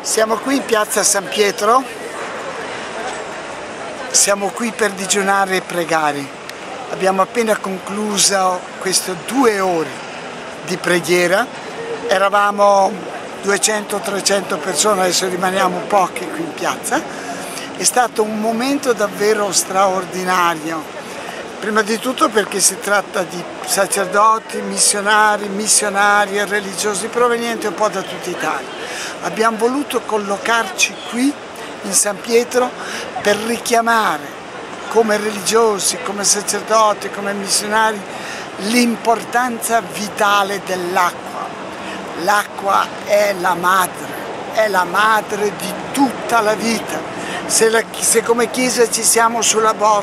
Siamo qui in piazza San Pietro, siamo qui per digiunare e pregare. Abbiamo appena concluso queste due ore di preghiera, eravamo 200-300 persone, adesso rimaniamo pochi qui in piazza. È stato un momento davvero straordinario, prima di tutto perché si tratta di sacerdoti, missionari, missionari e religiosi provenienti un po' da tutta Italia abbiamo voluto collocarci qui in San Pietro per richiamare come religiosi, come sacerdoti, come missionari l'importanza vitale dell'acqua. L'acqua è la madre, è la madre di tutta la vita. Se, la, se come Chiesa ci siamo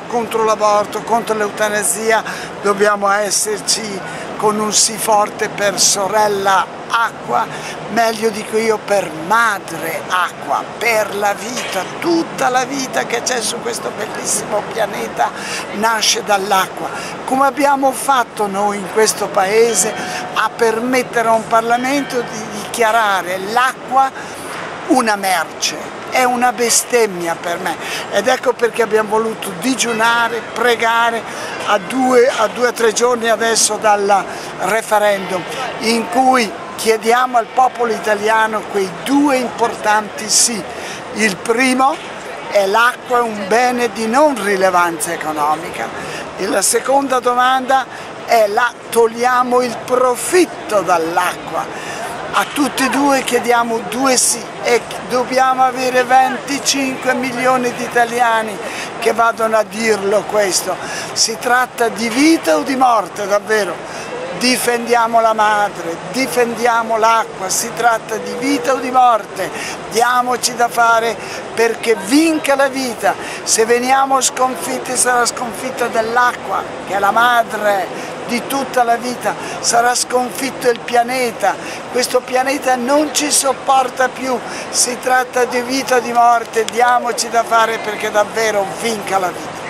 contro l'aborto, contro l'eutanasia, dobbiamo esserci con un sì forte per sorella acqua, meglio dico io per madre acqua, per la vita, tutta la vita che c'è su questo bellissimo pianeta nasce dall'acqua. Come abbiamo fatto noi in questo paese a permettere a un Parlamento di dichiarare l'acqua una merce, è una bestemmia per me ed ecco perché abbiamo voluto digiunare, pregare a due o tre giorni adesso dal referendum in cui chiediamo al popolo italiano quei due importanti sì. Il primo è l'acqua un bene di non rilevanza economica e la seconda domanda è la togliamo il profitto dall'acqua. A tutti e due chiediamo due sì e dobbiamo avere 25 milioni di italiani che vadano a dirlo questo. Si tratta di vita o di morte davvero? difendiamo la madre, difendiamo l'acqua, si tratta di vita o di morte, diamoci da fare perché vinca la vita, se veniamo sconfitti sarà sconfitta dell'acqua che è la madre di tutta la vita, sarà sconfitto il pianeta, questo pianeta non ci sopporta più, si tratta di vita o di morte, diamoci da fare perché davvero vinca la vita.